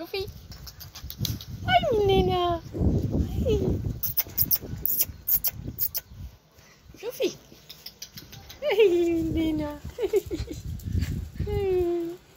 Goofy. Hi, Nina. Hi. Goofy. Hey, Nina.